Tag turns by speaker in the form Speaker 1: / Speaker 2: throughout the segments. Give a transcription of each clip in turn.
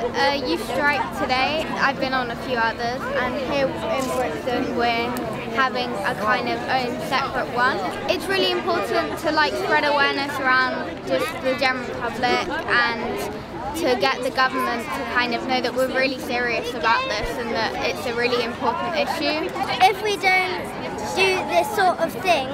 Speaker 1: a youth strike today. I've been on a few others, and here in Brixton we're having a kind of own separate one. It's really important to like spread awareness around just the general public and to get the government to kind of know that we're really serious about this and that it's a really important issue.
Speaker 2: If we don't do this sort of thing,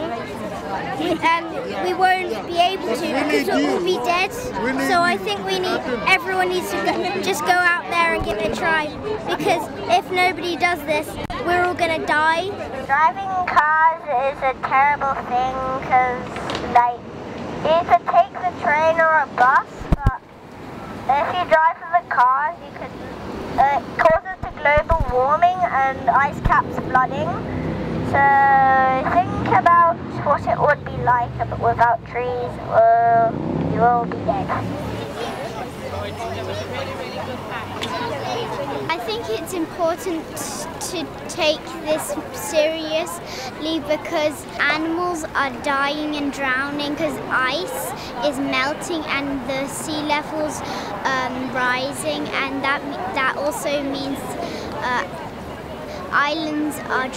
Speaker 2: we, um, we won't be able to because we'll all be dead. So I think we need everyone needs to go, just go out there and give it a try because if nobody does this, we're all gonna die.
Speaker 3: Driving cars is a terrible thing because like you could take the train or a bus, but if you drive with a car, you could uh, it causes to global warming and ice caps flooding. So think about what it would be like without trees, or you will be dead.
Speaker 2: I think it's important to take this seriously because animals are dying and drowning because ice is melting and the sea levels um, rising and that that also means uh, islands are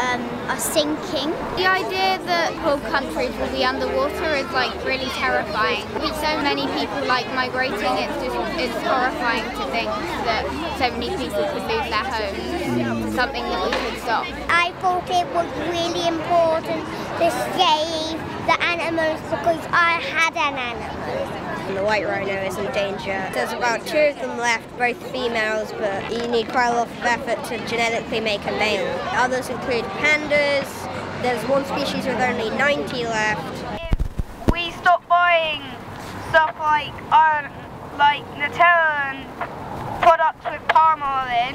Speaker 2: um, are sinking.
Speaker 1: The idea that whole countries will be underwater is like really terrifying. With so many people like migrating, it's just it's horrifying to think that so many people could lose their homes. Something that we could stop.
Speaker 2: I thought it was really important to save the animals because I had an animal.
Speaker 4: The white rhino is in danger. There's about two of them left, both females, but you need quite a lot of effort to genetically make a male. Others include pandas. There's one species with only 90 left.
Speaker 5: If we stop buying stuff like iron, like Nutella and products with palm oil in,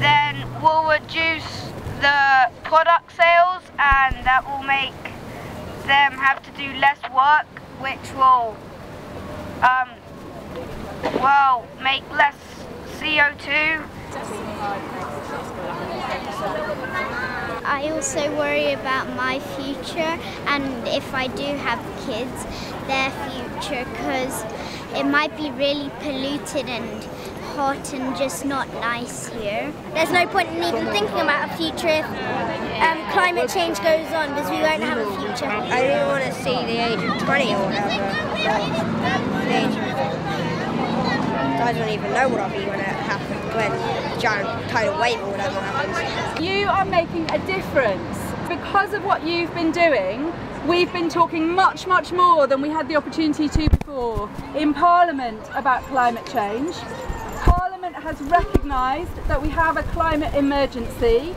Speaker 5: then we'll reduce the product sales and that will make them have to do less work, which will um, well, make less CO2.
Speaker 2: I also worry about my future and if I do have kids, their future because it might be really polluted and hot and just not nice here. There's no point in even thinking about a future if um, climate change goes on because we won't have a future.
Speaker 4: I really want to see the age of 20 or whatever. The age of I don't even know what I'll be when it happens, when giant tidal wave or whatever happens.
Speaker 6: You are making a difference. Because of what you've been doing, we've been talking much, much more than we had the opportunity to before in Parliament about climate change. Has recognised that we have a climate emergency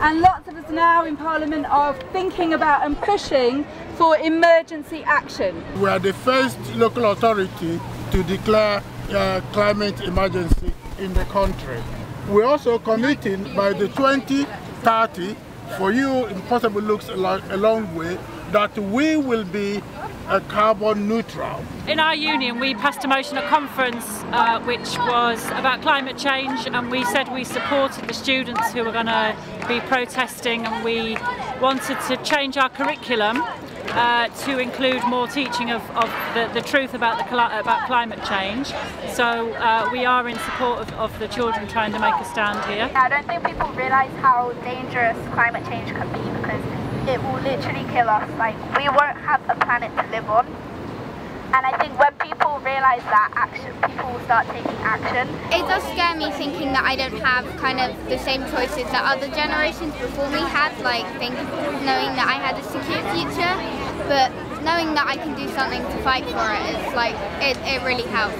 Speaker 6: and lots of us now in Parliament are thinking about and pushing for emergency action.
Speaker 7: We are the first local authority to declare uh, climate emergency in the country. We're also committing by the 2030, for you it possibly looks a long way, that we will be a carbon neutral.
Speaker 8: In our union we passed a motion at conference uh, which was about climate change and we said we supported the students who were going to be protesting and we wanted to change our curriculum uh, to include more teaching of, of the, the, truth about, the, about climate change. So uh, we are in support of, of, the children trying to make a stand here.
Speaker 5: I don't think people realise how dangerous climate change can be because it will literally kill us. Like we won't have a planet to live on. And I think when people realise that, action, people will start taking action.
Speaker 1: It does scare me thinking that I don't have kind of the same choices that other generations before me had, like think, knowing that I had a secure future, but knowing that I can do something to fight for it is like, it, it really helps.